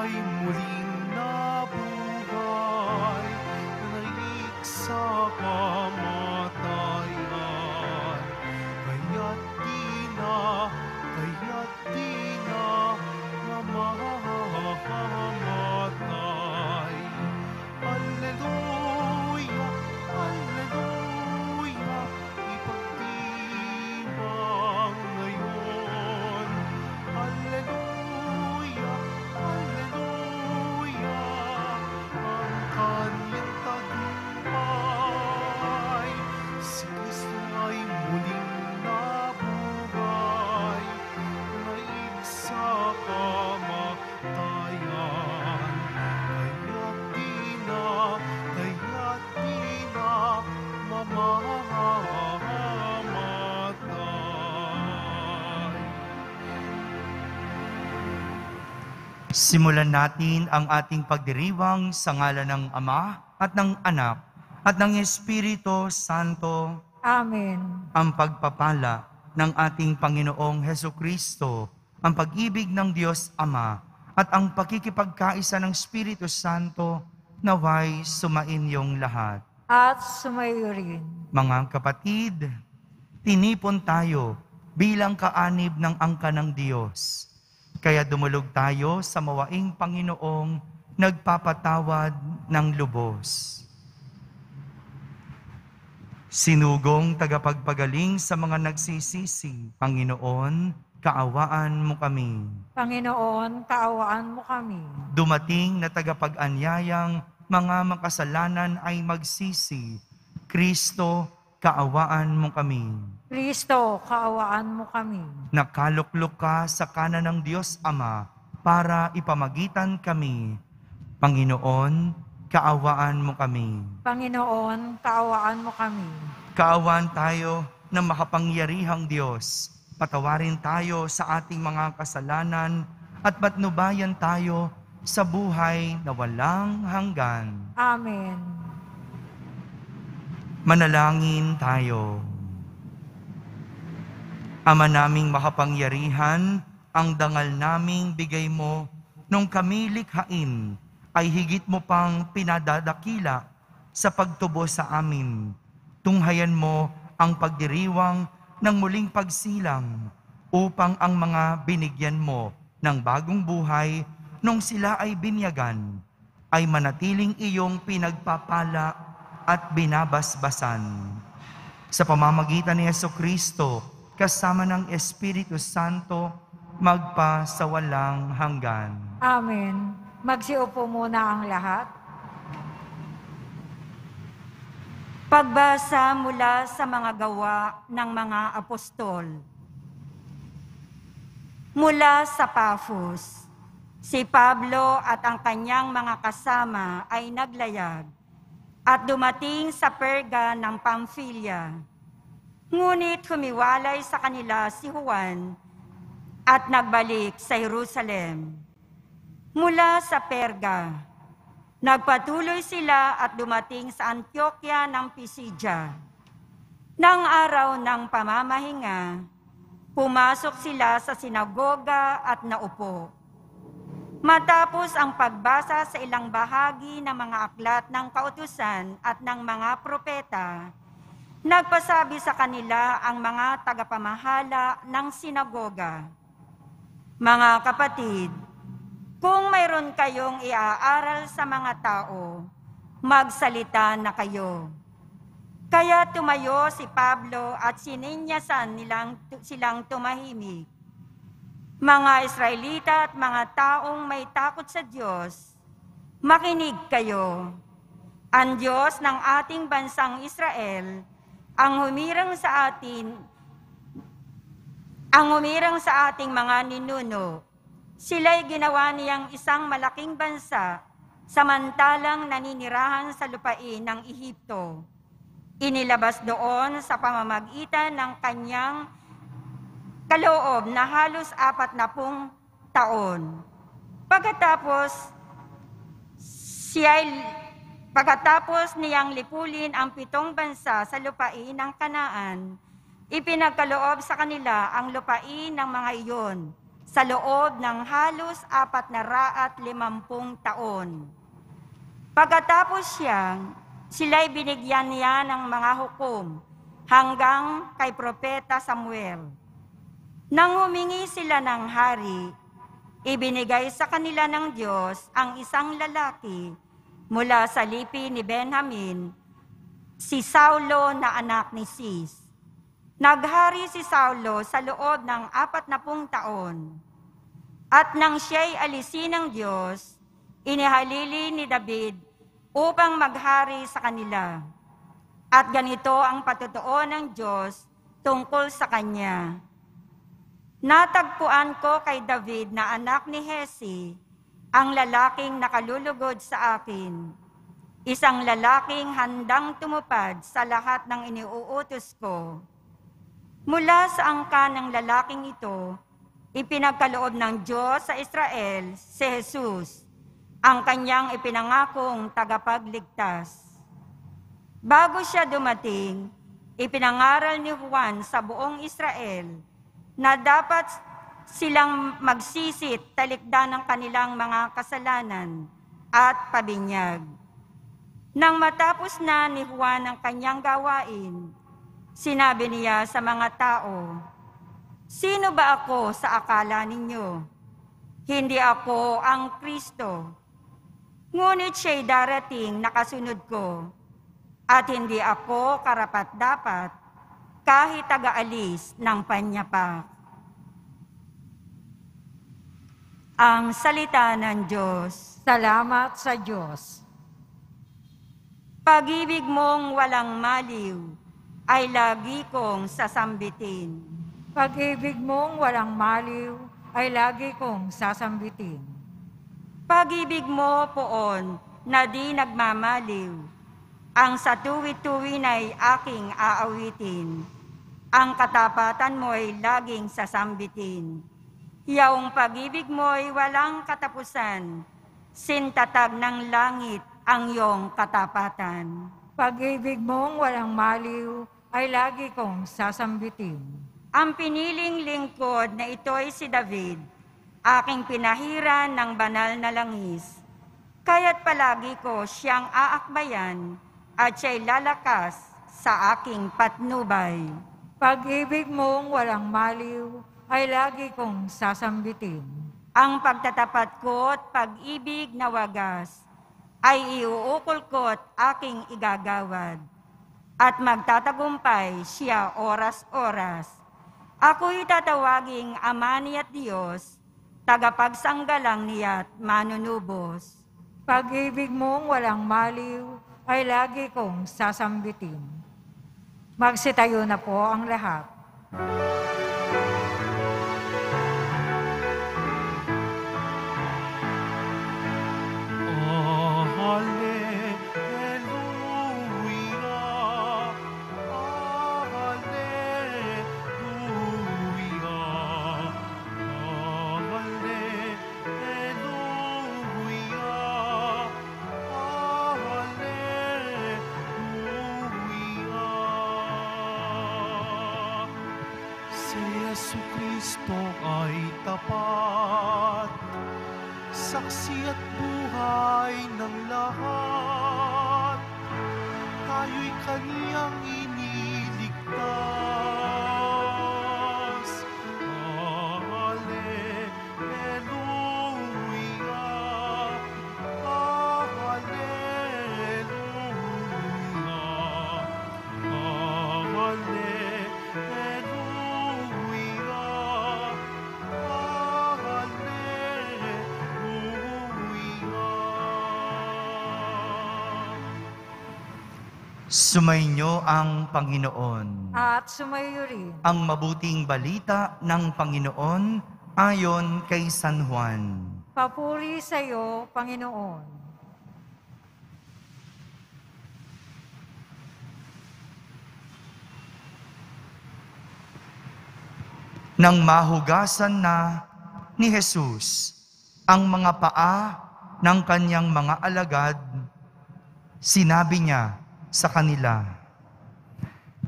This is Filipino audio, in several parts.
ay Simulan natin ang ating pagdiriwang sa ngalan ng Ama at ng Anak at ng Espiritu Santo Amen. ang pagpapala ng ating Panginoong Heso Kristo, ang pag-ibig ng Diyos Ama at ang pakikipagkaisa ng Espiritu Santo naway sumainyong lahat. At sumayo rin. Mga kapatid, tinipon tayo bilang kaanib ng angka ng Diyos. Kaya dumulog tayo sa mawaing Panginoong nagpapatawad ng lubos. Sinugong tagapagpagaling sa mga nagsisisi, Panginoon, kaawaan mo kami. Panginoon, kaawaan mo kami. Dumating na tagapag-anyayang mga makasalanan ay magsisi. Kristo, kaawaan mo kami. Kristo, kaawaan mo kami. Nakaluklok ka sa kanan ng Diyos Ama para ipamagitan kami. Panginoon, kaawaan mo kami. Panginoon, kaawaan mo kami. Kaawaan tayo ng makapangyarihang Diyos. Patawarin tayo sa ating mga kasalanan at patnubayan tayo sa buhay na walang hanggan. Amen. Manalangin tayo. Ama naming makapangyarihan, ang dangal naming bigay mo nung kami likhain ay higit mo pang pinadadakila sa pagtubo sa amin. Tunghayan mo ang pagdiriwang ng muling pagsilang upang ang mga binigyan mo ng bagong buhay nung sila ay binyagan ay manatiling iyong pinagpapala at binabasbasan. Sa pamamagitan ni Yeso Kristo, kasama ng Espiritu Santo, magpa sa walang hanggan. Amen. Magsiupo muna ang lahat. Pagbasa mula sa mga gawa ng mga apostol. Mula sa Paphos, si Pablo at ang kanyang mga kasama ay naglayag at dumating sa Perga ng Pamphylia. Ngunit humiwalay sa kanila si Juan at nagbalik sa Jerusalem. Mula sa Perga, Nagpatuloy sila at dumating sa Antioquia ng Pisidia. Nang araw ng pamamahinga, pumasok sila sa sinagoga at naupo. Matapos ang pagbasa sa ilang bahagi ng mga aklat ng kautusan at ng mga propeta, nagpasabi sa kanila ang mga tagapamahala ng sinagoga. Mga kapatid, kung mayroon kayong iaaral sa mga tao, magsalita na kayo. Kaya tumayo si Pablo at sininyasan nilang, silang tumahimik. Mga Israelita at mga taong may takot sa Diyos, makinig kayo. Ang Diyos ng ating bansang Israel, ang humirang sa atin, ang humirang sa ating mga ninuno, Sila'y ginawa niyang isang malaking bansa samantalang naninirahan sa lupain ng Ehipto. Inilabas doon sa pamamagitan ng kanyang kaloob na halos apat na pung taon. Pagkatapos, siya pagkatapos niyang lipulin ang pitong bansa sa lupain ng Kanaan, ipinagkaloob sa kanila ang lupain ng mga iyon sa loob ng halos apat na raat limampung taon. Pagkatapos siyang, sila'y binigyan niya ng mga hukom hanggang kay Propeta Samuel. Nang humingi sila ng hari, ibinigay sa kanila ng Diyos ang isang lalaki mula sa lipi ni Benjamin, si Saulo na anak ni Sis. Naghari si Saulo sa loob ng apat na pung taon. At nang siya'y alisin ng Diyos, inihalili ni David upang maghari sa kanila. At ganito ang patutuo ng Diyos tungkol sa kanya. Natagpuan ko kay David na anak ni Hesi, ang lalaking nakalulugod sa akin. Isang lalaking handang tumupad sa lahat ng iniuutos ko. Mula sa angka ng lalaking ito, ipinagkaloob ng Diyos sa Israel si Jesus, ang kanyang ipinangakong tagapagligtas. Bago siya dumating, ipinangaral ni Juan sa buong Israel na dapat silang magsisit talikda ng kanilang mga kasalanan at pabinyag. Nang matapos na ni Juan ang kanyang gawain, Sinabi niya sa mga tao, Sino ba ako sa akala ninyo? Hindi ako ang Kristo. Ngunit siya'y darating nakasunod ko, at hindi ako karapat-dapat kahit taga-alis ng panyapak. Ang salita ng Diyos. Salamat sa Diyos. Pag-ibig mong walang maliw, ay lagi kong sasambitin. Pag-ibig mong walang maliw ay lagi kong sasambitin. Pag-ibig mo poon na di nagmamaliw, ang sa tuwi-tuwi na'y aking aawitin. Ang katapatan mo'y laging sasambitin. Yaong pag-ibig mo'y walang katapusan, sintatag ng langit ang iyong katapatan. Pag-ibig mong walang maliw ay lagi kong sasambitin. Ang piniling lingkod na ito'y si David, aking pinahiran ng banal na langis. Kaya't palagi ko siyang aakbayan at siya'y lalakas sa aking patnubay. Pag-ibig mong walang maliw ay lagi kong sasambitin. Ang pagtatapat ko't pag-ibig na wagas ay iuukol ko't aking igagawad at magtatagumpay siya oras-oras. Ako'y tatawaging Ama ni at Diyos, tagapagsanggalang niya't manunubos. Pag-ibig mong walang maliw ay lagi kong sasambitin. Magsitayo na po ang lahat. Sumainyo ang Panginoon. At sumayo rin Ang mabuting balita ng Panginoon ayon kay San Juan. papuri sa iyo, Panginoon. Nang mahugasan na ni Jesus ang mga paa ng kanyang mga alagad, sinabi niya sa kanila,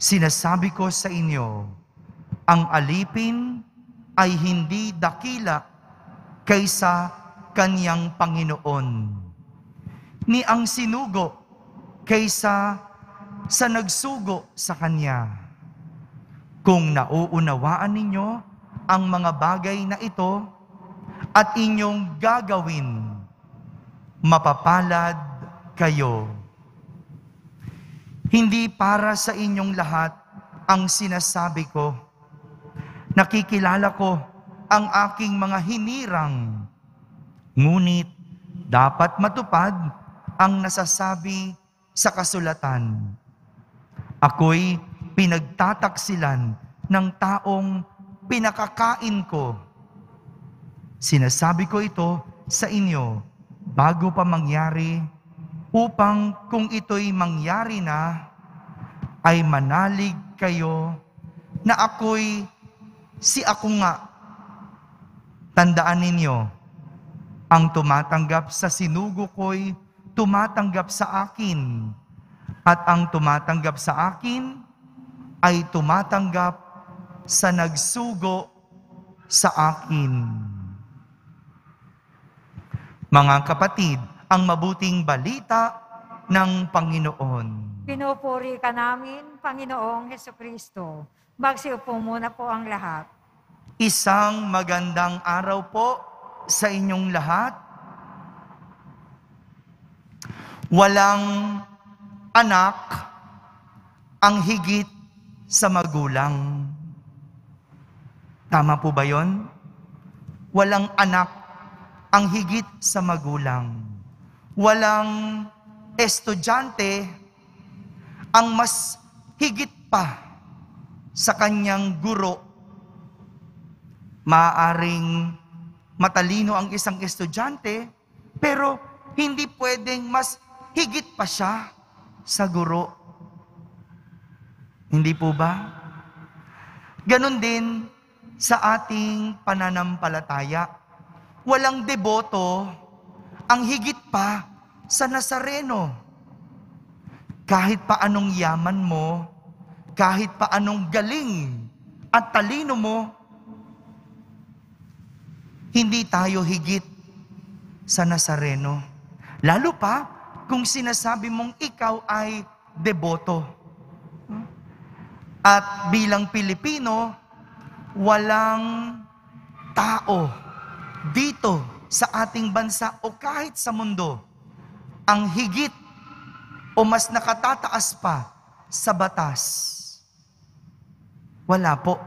Sinasabi ko sa inyo, ang alipin ay hindi dakila kaysa kanyang Panginoon. Ni ang sinugo kaysa sa nagsugo sa Kanya. Kung nauunawaan ninyo ang mga bagay na ito at inyong gagawin, mapapalad kayo. Hindi para sa inyong lahat ang sinasabi ko. Nakikilala ko ang aking mga hinirang. Ngunit dapat matupad ang nasasabi sa kasulatan. Ako'y pinagtataksilan ng taong pinakakain ko. Sinasabi ko ito sa inyo bago pa mangyari upang kung ito'y mangyari na, ay manalig kayo na ako'y si ako nga. Tandaan ninyo, ang tumatanggap sa sinugo ko'y tumatanggap sa akin. At ang tumatanggap sa akin ay tumatanggap sa nagsugo sa akin. Mga kapatid, ang mabuting balita ng Panginoon. Pinupuri ka namin, Panginoong Heso Kristo. Magsiupo muna po ang lahat. Isang magandang araw po sa inyong lahat. Walang anak ang higit sa magulang. Tama po ba yon? Walang anak ang higit sa magulang. Walang estudyante ang mas higit pa sa kanyang guro. Maaring matalino ang isang estudyante, pero hindi pwedeng mas higit pa siya sa guro. Hindi po ba? Ganon din sa ating pananampalataya. Walang deboto ang higit pa sa Nazareno. Kahit pa anong yaman mo, kahit pa anong galing at talino mo, hindi tayo higit sa Nazareno. Lalo pa kung sinasabi mong ikaw ay deboto. At bilang Pilipino, walang tao dito sa ating bansa o kahit sa mundo ang higit o mas nakatataas pa sa batas. Wala po.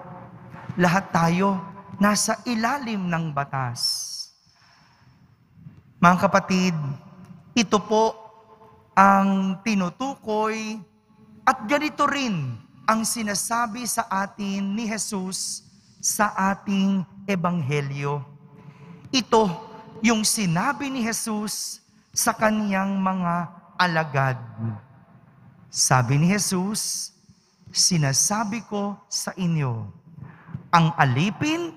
Lahat tayo nasa ilalim ng batas. Mga kapatid, ito po ang tinutukoy at ganito rin ang sinasabi sa atin ni Jesus sa ating ebanghelyo. Ito yung sinabi ni Jesus sa kaniyang mga alagad. Sabi ni Jesus, sinasabi ko sa inyo, ang alipin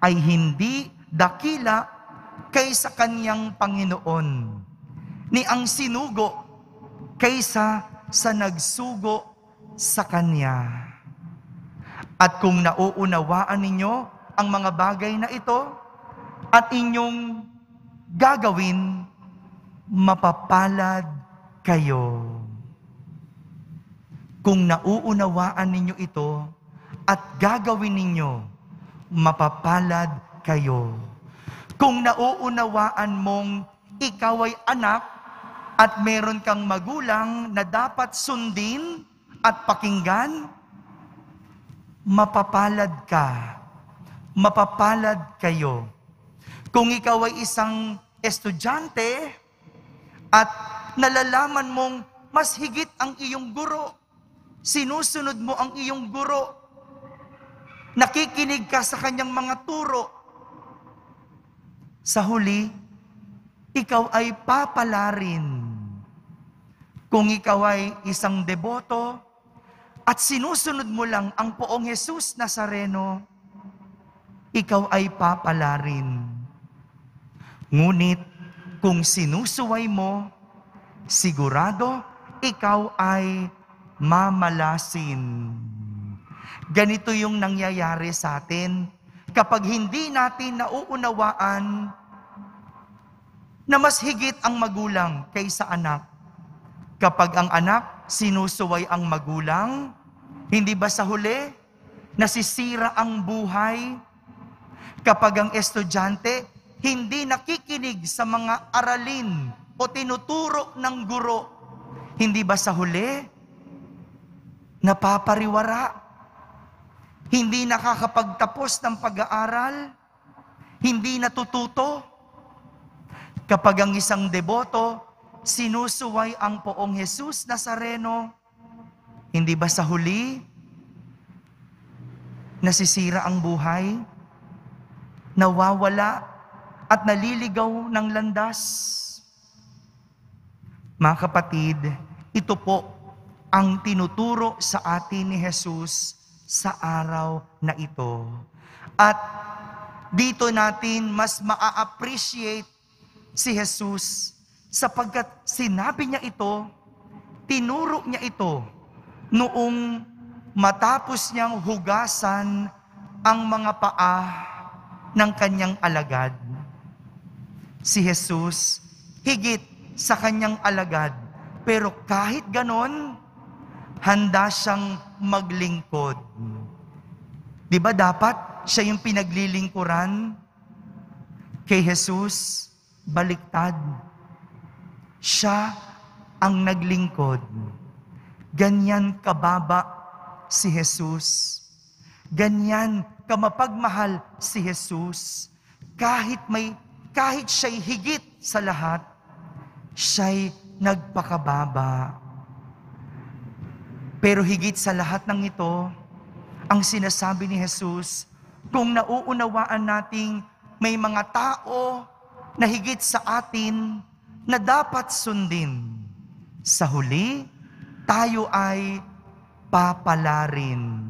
ay hindi dakila kaysa kaniyang Panginoon, ni ang sinugo kaysa sa nagsugo sa Kanya. At kung nauunawaan ninyo ang mga bagay na ito at inyong gagawin, mapapalad kayo. Kung nauunawaan ninyo ito at gagawin ninyo, mapapalad kayo. Kung nauunawaan mong ikaw ay anak at meron kang magulang na dapat sundin at pakinggan, mapapalad ka. Mapapalad kayo. Kung ikaw ay isang estudyante at nalalaman mong mas higit ang iyong guro, sinusunod mo ang iyong guro, nakikinig ka sa kanyang mga turo, sa huli, ikaw ay papalarin. Kung ikaw ay isang deboto, at sinusunod mo lang ang poong Jesus Nazareno, ikaw ay papalarin. Ngunit kung sinusuway mo, sigurado ikaw ay mamalasin. Ganito yung nangyayari sa atin kapag hindi natin nauunawaan na mas higit ang magulang kaysa anak. Kapag ang anak sinusuway ang magulang, hindi ba sa huli nasisira ang buhay? Kapag ang estudyante hindi nakikinig sa mga aralin o tinuturo ng guro, hindi ba sa huli napapariwara? Hindi nakakapagtapos ng pag-aaral? Hindi natututo? Kapag ang isang deboto sinusuway ang poong Jesus Nazareno, hindi ba sa huli nasisira ang buhay? Nawawala at naliligaw ng landas? Mga kapatid, ito po ang tinuturo sa atin ni Jesus sa araw na ito. At dito natin mas maa-appreciate si Jesus sapagkat sinabi niya ito, tinuro niya ito noong matapos niyang hugasan ang mga paa ng kanyang alagad. Si Jesus, higit sa kanyang alagad, pero kahit ganon, handa siyang maglingkod. Di ba dapat siya yung pinaglilingkuran kay Jesus? Baliktad. Siya ang naglingkod. Ganyan kababa si Jesus. Ganyan kamapagmahal si Jesus. Kahit may kahit siya'y higit sa lahat, siya'y nagpakababa. Pero higit sa lahat ng ito, ang sinasabi ni Jesus, kung nauunawaan nating may mga tao na higit sa atin na dapat sundin, sa huli, tayo ay papalarin.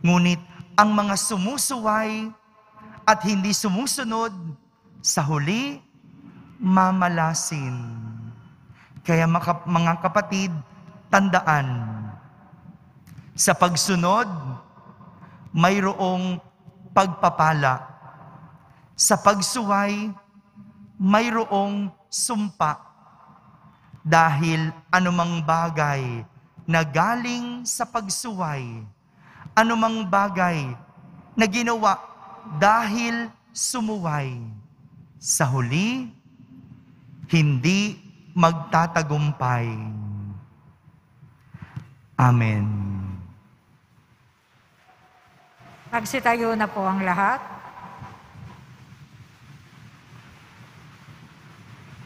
Ngunit ang mga sumusuway at hindi sumusunod, sa huli, mamalasin. Kaya mga, kapatid, tandaan, sa pagsunod, mayroong pagpapala. Sa pagsuway, mayroong sumpa. Dahil anumang bagay na galing sa pagsuway, anumang bagay na ginawa dahil sumuway, sa huli, hindi magtatagumpay. Amen. Magsitayo na po ang lahat.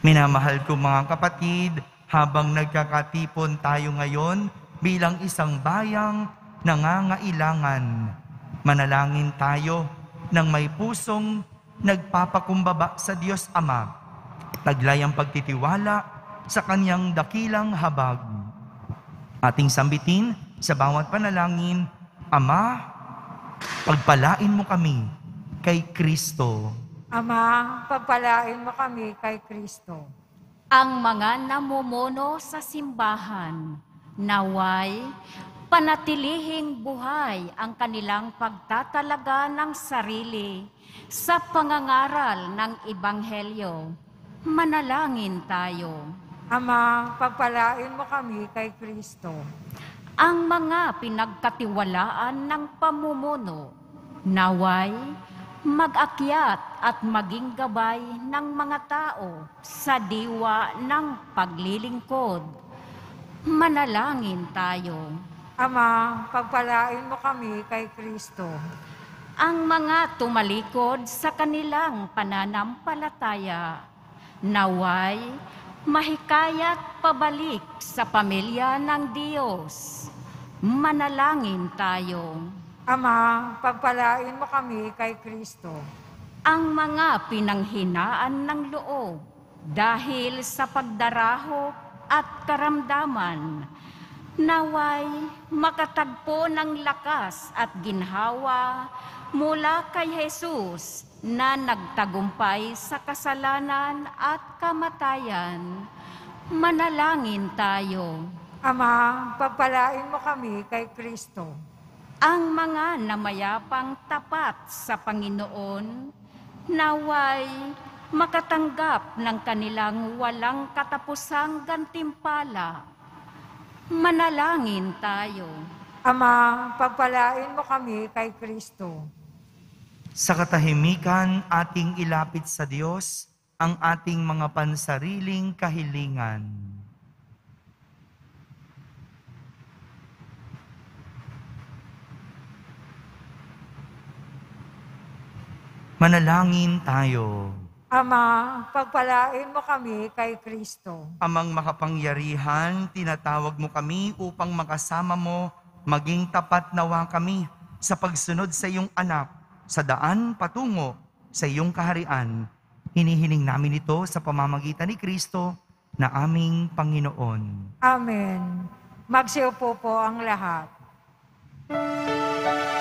Minamahal ko mga kapatid, habang nagkakatipon tayo ngayon bilang isang bayang nangangailangan, manalangin tayo ng may pusong nagpapakumbaba sa Diyos Ama, taglay ang pagtitiwala sa kanyang dakilang habag. Ating sambitin sa bawat panalangin, Ama, pagpalain mo kami kay Kristo. Ama, pagpalain mo kami kay Kristo. ang mga namumuno sa simbahan, naway panatilihing buhay ang kanilang pagtatalaga ng sarili sa pangangaral ng Ebanghelyo. Manalangin tayo. Ama, pagpalain mo kami kay Kristo. Ang mga pinagkatiwalaan ng pamumuno, naway mag-akyat at maging gabay ng mga tao sa diwa ng paglilingkod. Manalangin tayo. Ama, pagpalain mo kami kay Kristo. Ang mga tumalikod sa kanilang pananampalataya, naway mahikayat pabalik sa pamilya ng Diyos. Manalangin tayo. Ama, pagpalain mo kami kay Kristo. ang mga pinanghinaan ng loob dahil sa pagdaraho at karamdaman. Naway makatagpo ng lakas at ginhawa mula kay Jesus na nagtagumpay sa kasalanan at kamatayan. Manalangin tayo. Ama, pagpalain mo kami kay Kristo. ang mga namayapang tapat sa Panginoon, naway makatanggap ng kanilang walang katapusang gantimpala. Manalangin tayo. Ama, pagpalain mo kami kay Kristo. Sa katahimikan, ating ilapit sa Diyos ang ating mga pansariling kahilingan. Manalangin tayo. Ama, pagpalain mo kami kay Kristo. Amang makapangyarihan, tinatawag mo kami upang makasama mo, maging tapat nawa kami sa pagsunod sa iyong anak, sa daan patungo sa iyong kaharian. Hinihiling namin ito sa pamamagitan ni Kristo na aming Panginoon. Amen. Magsiupo po ang lahat. Panginoon,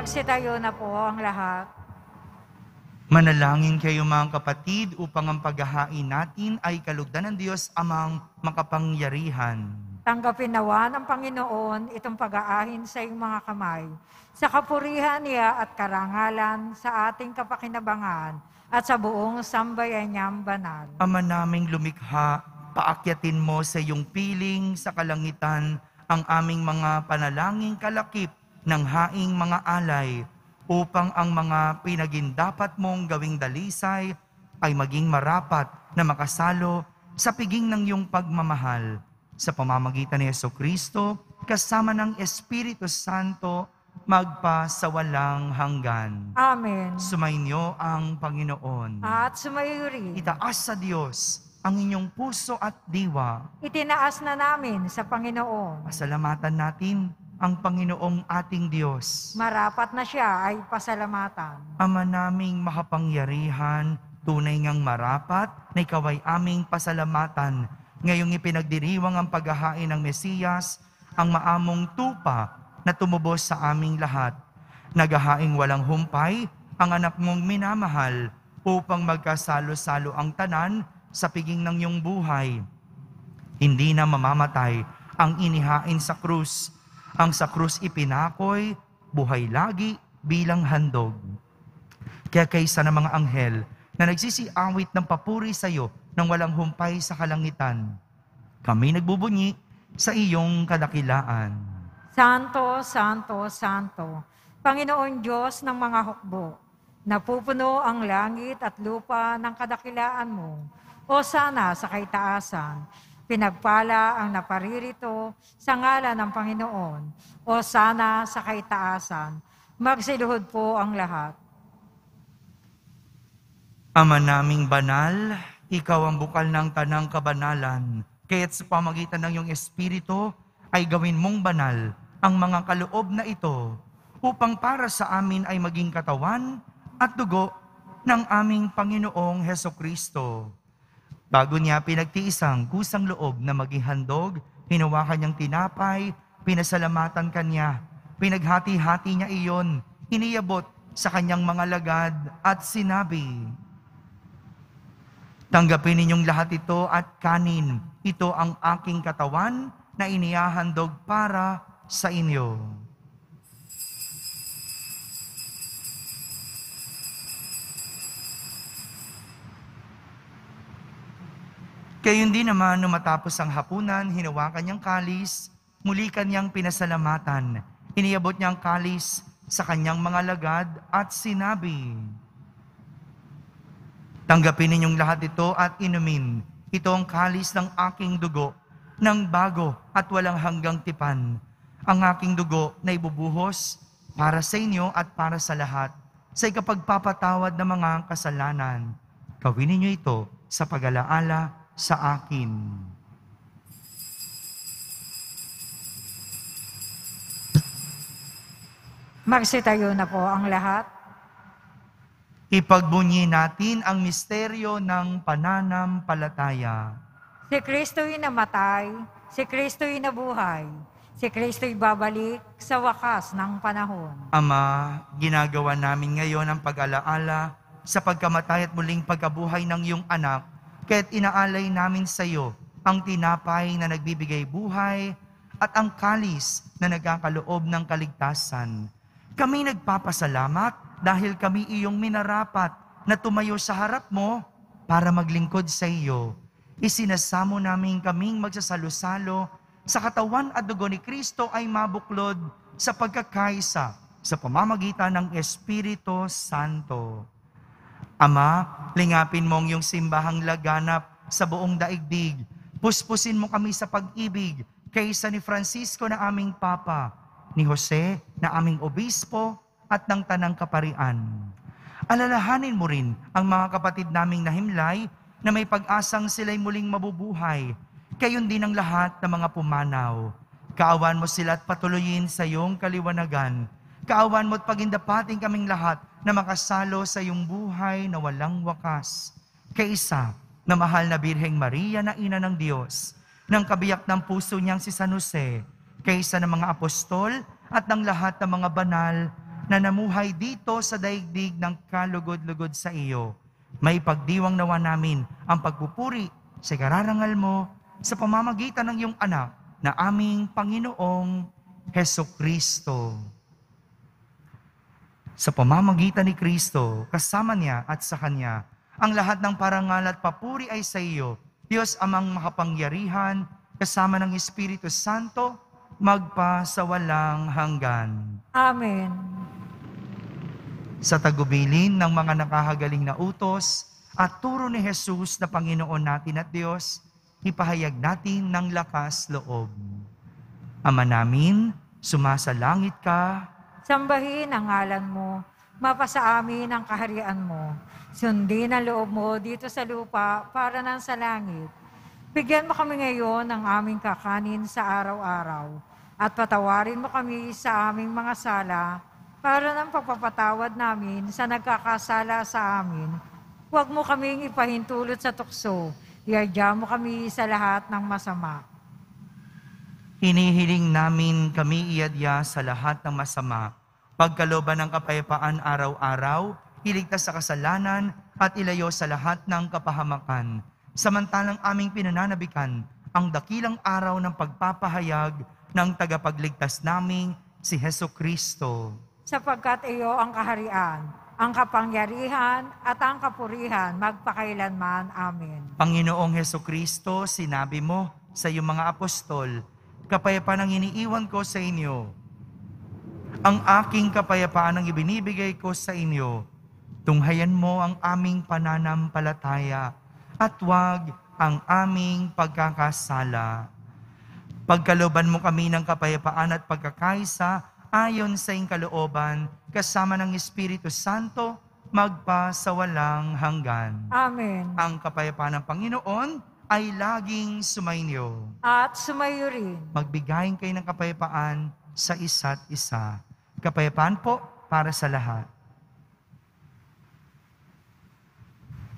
Magsitayo na po ang lahat. Manalangin kayo mga kapatid upang ang paghahain natin ay kalugdan ng Diyos amang makapangyarihan. Tanggapin nawa ng Panginoon itong pag-aahin sa iyong mga kamay, sa kapurihan niya at karangalan sa ating kapakinabangan at sa buong sambayan niyang banal. Ama naming lumikha, paakyatin mo sa iyong piling sa kalangitan ang aming mga panalangin kalakip ng haing mga alay upang ang mga pinagindapat mong gawing dalisay ay maging marapat na makasalo sa piging ng iyong pagmamahal sa pamamagitan ni Yeso Kristo kasama ng Espiritu Santo magpa sa walang hanggan. Amen. Sumainyo ang Panginoon. At sumayo rin, Itaas sa Diyos ang inyong puso at diwa. itinaas na namin sa Panginoon. Pasalamatan natin ang Panginoong ating Diyos. Marapat na siya ay pasalamatan. Ama naming makapangyarihan, tunay ngang marapat na ikaw ay aming pasalamatan. Ngayong ipinagdiriwang ang paghahain ng Mesiyas, ang maamong tupa na tumubos sa aming lahat. Naghahaing walang humpay, ang anak mong minamahal, upang magkasalo-salo ang tanan sa piging ng iyong buhay. Hindi na mamamatay ang inihain sa krus. Ang sa krus ipinakoy, buhay lagi bilang handog. Kaya kaysa ng mga anghel na nagsisiawit ng papuri sa iyo nang walang humpay sa kalangitan, kami nagbubunyi sa iyong kadakilaan. Santo, Santo, Santo, Panginoon Diyos ng mga hukbo, napupuno ang langit at lupa ng kadakilaan mo. O sana sa kaitaasan, pinagpala ang naparirito sa ngalan ng Panginoon. O sana sa kaitaasan, magsiluhod po ang lahat. Ama naming banal, ikaw ang bukal ng tanang kabanalan. Kaya't sa pamagitan ng iyong Espiritu, ay gawin mong banal ang mga kaloob na ito upang para sa amin ay maging katawan at dugo ng aming Panginoong Heso Kristo. Bago niya pinagtiisang kusang loob na maging handog, hinawakan niyang tinapay, pinasalamatan kanya, pinaghati-hati niya iyon, iniyabot sa kanyang mga lagad at sinabi, Tanggapin ninyong lahat ito at kanin. Ito ang aking katawan na inihahandog para sa inyo. Kaya hindi naman nung matapos ang hapunan, hinawakan niyang kalis, muli kanyang pinasalamatan. Iniabot niya ang kalis sa kanyang mga lagad at sinabi, Tanggapin ninyong lahat ito at inumin. Ito ang kalis ng aking dugo, ng bago at walang hanggang tipan. Ang aking dugo na ibubuhos para sa inyo at para sa lahat, sa ikapagpapatawad ng mga kasalanan. Gawin ninyo ito sa pag-alaala sa akin. Magsitayo na po ang lahat. Ipagbunyi natin ang misteryo ng pananampalataya. Si Kristo'y namatay, si Kristo'y nabuhay, si Kristo'y babalik sa wakas ng panahon. Ama, ginagawa namin ngayon ang pag-alaala sa pagkamatay at muling pagkabuhay ng iyong anak, kaya't inaalay namin sa iyo ang tinapay na nagbibigay buhay at ang kalis na nagkakaloob ng kaligtasan. Kami nagpapasalamat dahil kami iyong minarapat na tumayo sa harap mo para maglingkod sa iyo. Isinasamo namin kaming magsasalo-salo sa katawan at dugo ni Kristo ay mabuklod sa pagkakaisa sa pamamagitan ng Espiritu Santo. Ama, lingapin mo ang iyong simbahang laganap sa buong daigdig. Puspusin mo kami sa pag-ibig kaysa ni Francisco na aming Papa, ni Jose na aming Obispo at ng Tanang Kaparian. Alalahanin mo rin ang mga kapatid naming nahimlay na may pag-asang sila'y muling mabubuhay. Kayon din ang lahat ng mga pumanaw. Kaawan mo sila at patuloyin sa iyong kaliwanagan. Kaawan mo at pagindapating kaming lahat na makasalo sa iyong buhay na walang wakas. Kaisa na mahal na Birheng Maria na ina ng Diyos, ng kabiyak ng puso niyang si San Jose, kaysa ng mga apostol at ng lahat ng mga banal na namuhay dito sa daigdig ng kalugod-lugod sa iyo. May pagdiwang nawa namin ang pagpupuri sa kararangal mo sa pamamagitan ng iyong anak na aming Panginoong Heso Kristo. Sa pamamagitan ni Kristo, kasama niya at sa Kanya, ang lahat ng parangal at papuri ay sa iyo, Diyos amang makapangyarihan, kasama ng Espiritu Santo, magpa sa walang hanggan. Amen. Sa tagubilin ng mga nakahagaling na utos at turo ni Jesus na Panginoon natin at Diyos, ipahayag natin ng lakas loob. Ama namin, sumasalangit ka, Sambahin ang ngalan mo, mapasa amin ang kaharian mo. Sundin ang loob mo dito sa lupa para nang sa langit. Bigyan mo kami ngayon ng aming kakanin sa araw-araw at patawarin mo kami sa aming mga sala para ng pagpapatawad namin sa nagkakasala sa amin. Huwag mo kaming ipahintulot sa tukso. Iadya mo kami sa lahat ng masama. Hinihiling namin kami iadya sa lahat ng masama, pagkaloban ng kapayapaan araw-araw, iligtas sa kasalanan at ilayo sa lahat ng kapahamakan. Samantalang aming pinananabikan ang dakilang araw ng pagpapahayag ng tagapagligtas naming si Heso Kristo. sapagkat iyo ang kaharian, ang kapangyarihan at ang kapurihan magpakailanman. Amen. Panginoong Heso Kristo, sinabi mo sa iyong mga apostol, kapayapaan ang iniiwan ko sa inyo. Ang aking kapayapaan ang ibinibigay ko sa inyo. Tunghayan mo ang aming pananampalataya at wag ang aming pagkakasala. Pagkaloban mo kami ng kapayapaan at pagkakaisa ayon sa iyong kalooban, kasama ng Espiritu Santo, magpa sa walang hanggan. Amen. Ang kapayapaan ng Panginoon ay laging sumainyo. At sumayo rin. Magbigayin kayo ng kapayapaan sa isa't isa. Kapayapaan po para sa lahat.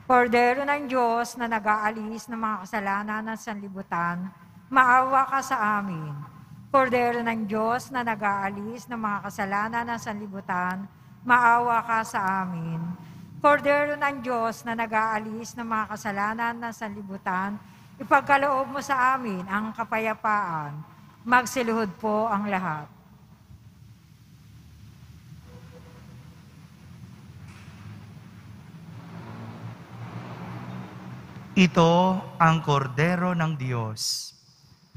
Kordero ng Diyos na nag-aalis ng mga kasalanan ng sanlibutan, maawa ka sa amin. Kordero ng Diyos na nag-aalis ng mga kasalanan ng sanlibutan, maawa ka sa amin. Kordero ng Diyos na nag-aalis ng mga kasalanan ng sanlibutan, ipagkaloob mo sa amin ang kapayapaan. Magsiluhod po ang lahat. Ito ang kordero ng Diyos.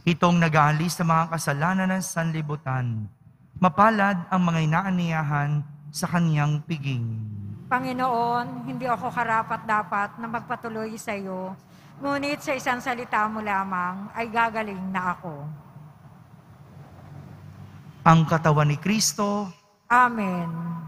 Itong nag-aalis sa mga kasalanan ng sanlibutan. Mapalad ang mga inaaniyahan sa kaniyang piging. Panginoon, hindi ako karapat-dapat na magpatuloy sa iyo, ngunit sa isang salita mo lamang ay gagaling na ako. Ang katawan ni Kristo, Amen.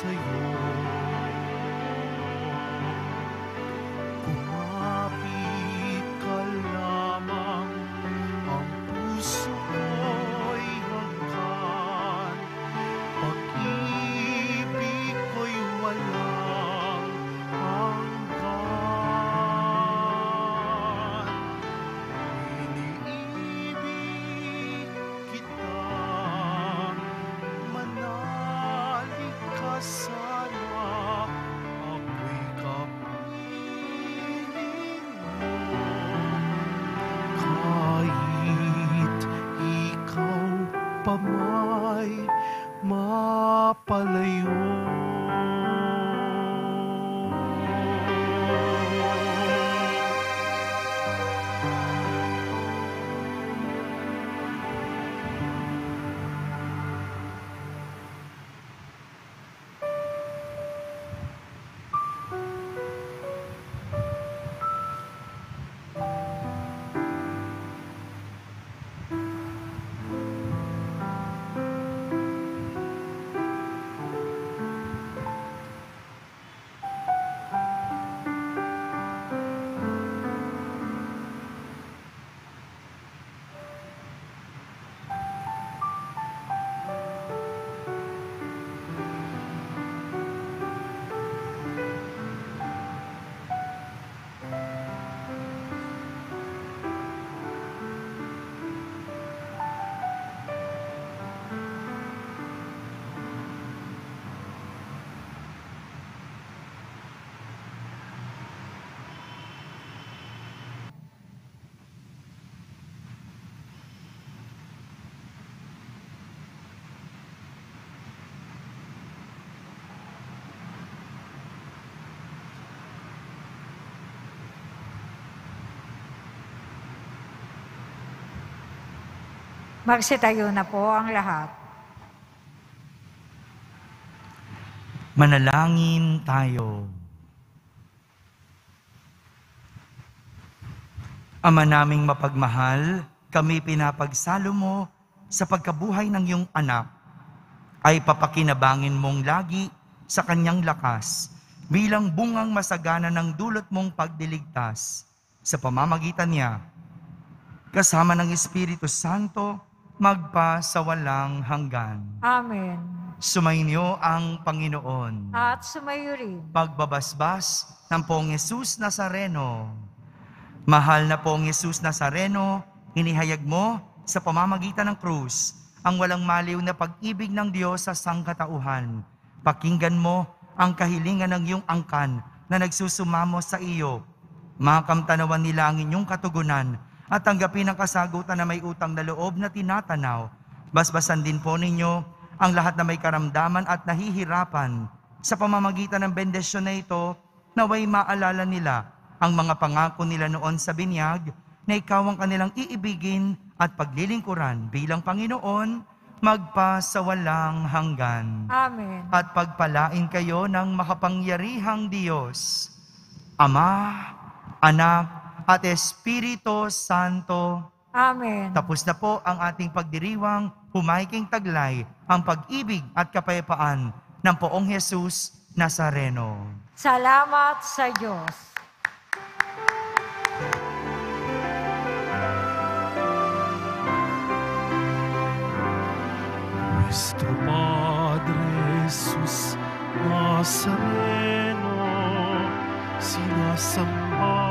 Savior. Magsitayo na po ang lahat. manalangin tayo. Ama naming mapagmahal, kami pinapagsalo mo sa pagkabuhay ng iyong anak ay papakinabangin mong lagi sa kanyang lakas bilang bungang masagana ng dulot mong pagdiligtas sa pamamagitan niya kasama ng Espiritu Santo magpa sa walang hanggan. Amen. Sumainyo ang Panginoon. At sumayo rin. Pagbabasbas ng Pong Yesus Nazareno. Mahal na Pong Yesus Nazareno, inihayag mo sa pamamagitan ng krus ang walang maliw na pag-ibig ng Diyos sa sangkatauhan. Pakinggan mo ang kahilingan ng iyong angkan na nagsusumamo sa iyo. Makamtanawan nila ang inyong katugunan at tanggapin ang kasagutan na may utang na loob na tinatanaw. Basbasan din po ninyo ang lahat na may karamdaman at nahihirapan sa pamamagitan ng bendesyon na ito, naway maalala nila ang mga pangako nila noon sa binyag na ikaw ang kanilang iibigin at paglilingkuran bilang Panginoon magpa sa walang hanggan. Amen. At pagpalain kayo ng makapangyarihang Diyos, Ama, Anak, at Espiritu Santo. Amen. Tapos na po ang ating pagdiriwang, humaiking taglay ang pag-ibig at kapayapaan ng poong Jesus Nazareno. Salamat sa Diyos. Nuestro Padre Jesús Nazareno, sinasamba